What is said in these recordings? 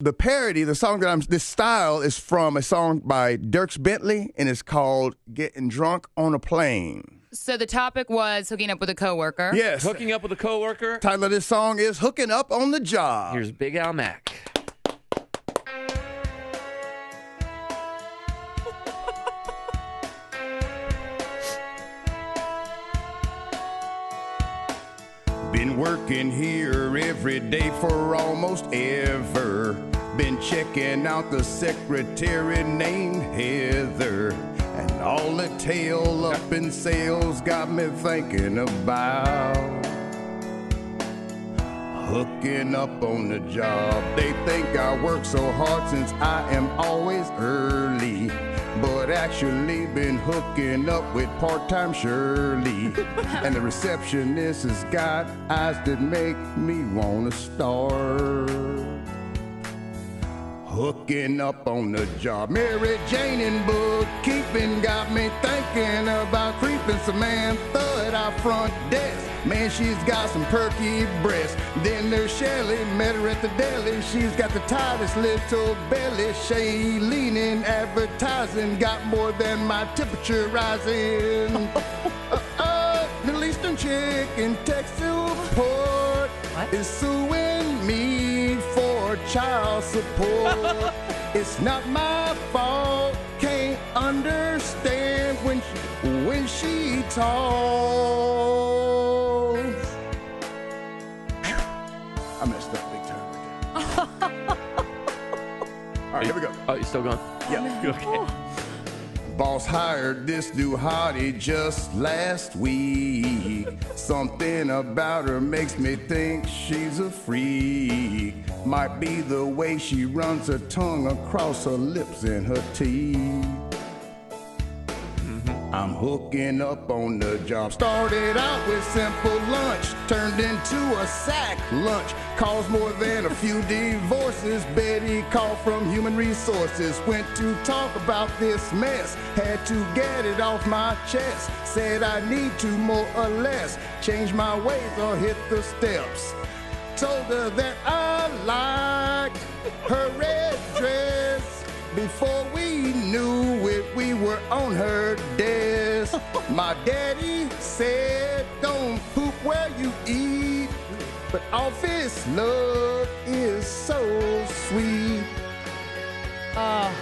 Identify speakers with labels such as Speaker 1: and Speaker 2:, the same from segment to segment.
Speaker 1: the parody, the song that I'm, this style is from a song by Dierks Bentley, and it's called "Getting Drunk on a Plane."
Speaker 2: So the topic was hooking up with a coworker.
Speaker 1: Yes.
Speaker 3: Hooking up with a coworker.
Speaker 1: Title of this song is "Hooking Up on the Job."
Speaker 3: Here's Big Al Mac.
Speaker 1: Been working here every day for almost ever. Been checking out the secretary named Heather. And all the tail up in sales got me thinking about hooking up on the job. They think I work so hard since I am always early. But actually been hooking up with part-time Shirley. and the receptionist has got eyes that make me wanna start. Hooking up on the job. Mary Jane and bookkeeping got me thinking about creeping Samantha at our front desk. Man, she's got some perky breasts. Then there's Shelly, met her at the deli. She's got the tightest little belly. Shailene in advertising got more than my temperature rising. uh, uh, Middle Eastern chick in tech support is suing me child support. it's not my fault. Can't understand when she, when she talks. I messed up big time. All right, here we go.
Speaker 3: Oh, you're still going?
Speaker 1: Yeah.
Speaker 3: Okay. Oh.
Speaker 1: Boss hired this new hottie just last week. Something about her makes me think she's a freak. Might be the way she runs her tongue across her lips and her teeth. I'm hooking up on the job. Started out with simple lunch, turned into a sack lunch. Caused more than a few divorces. Betty called from human resources. Went to talk about this mess. Had to get it off my chest. Said I need to more or less change my ways or hit the steps. Told her that I liked her red dress. Before we knew it, we were on her desk. My daddy said, Don't poop where you eat. But office love is so sweet. Ah.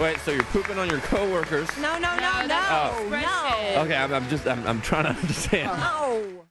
Speaker 3: Wait, so you're pooping on your coworkers?
Speaker 4: No, no, no,
Speaker 2: No,
Speaker 4: no,
Speaker 2: that's oh.
Speaker 4: no.
Speaker 2: expression.
Speaker 3: Okay, I'm, I'm just I'm, I'm trying to understand.
Speaker 4: No.